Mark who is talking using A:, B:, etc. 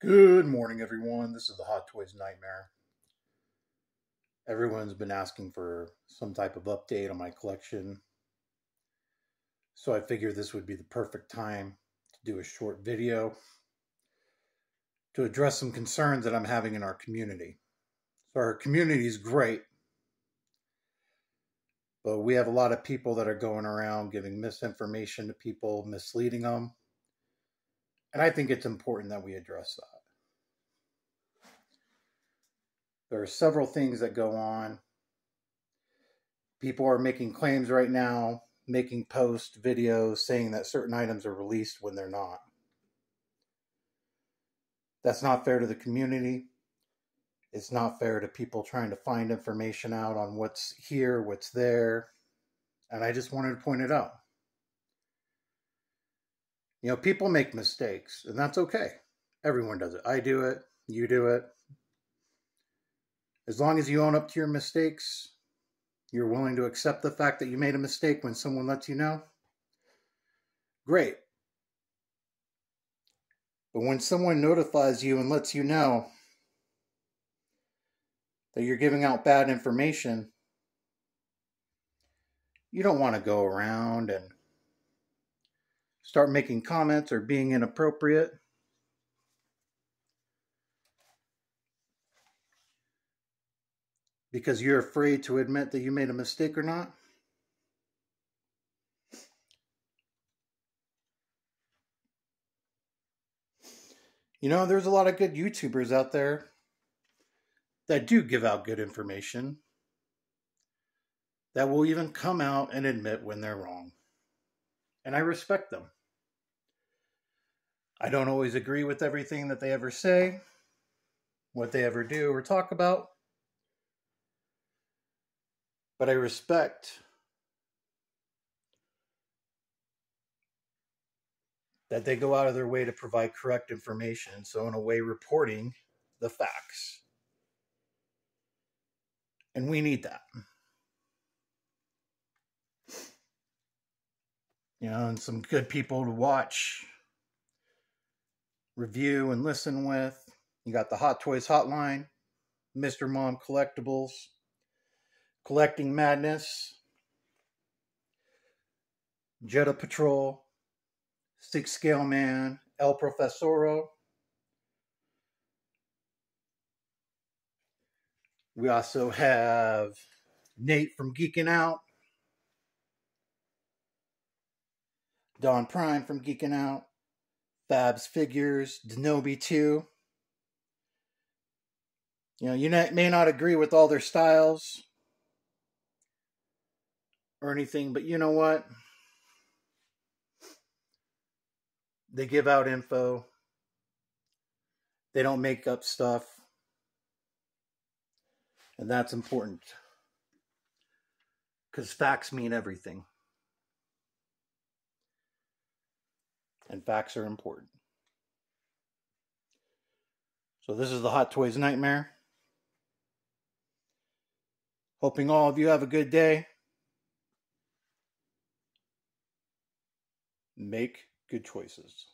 A: Good morning, everyone. This is the Hot Toys Nightmare. Everyone's been asking for some type of update on my collection. So I figured this would be the perfect time to do a short video to address some concerns that I'm having in our community. So our community is great, but we have a lot of people that are going around giving misinformation to people, misleading them and I think it's important that we address that. There are several things that go on. People are making claims right now, making posts, videos, saying that certain items are released when they're not. That's not fair to the community. It's not fair to people trying to find information out on what's here, what's there. And I just wanted to point it out. You know, people make mistakes, and that's okay. Everyone does it. I do it. You do it. As long as you own up to your mistakes, you're willing to accept the fact that you made a mistake when someone lets you know, great. But when someone notifies you and lets you know that you're giving out bad information, you don't want to go around and start making comments or being inappropriate. Because you're afraid to admit that you made a mistake or not. You know, there's a lot of good YouTubers out there that do give out good information that will even come out and admit when they're wrong. And I respect them. I don't always agree with everything that they ever say, what they ever do or talk about, but I respect that they go out of their way to provide correct information, so, in a way, reporting the facts. And we need that. You know, and some good people to watch review and listen with. You got the Hot Toys Hotline, Mr. Mom Collectibles, Collecting Madness, Jetta Patrol, Six Scale Man, El Profesoro. We also have Nate from Geeking Out, Don Prime from Geeking Out, Fabs Figures, Denobi 2. You know, you may not agree with all their styles or anything, but you know what? They give out info. They don't make up stuff. And that's important. Because facts mean everything. And facts are important. So, this is the Hot Toys Nightmare. Hoping all of you have a good day. Make good choices.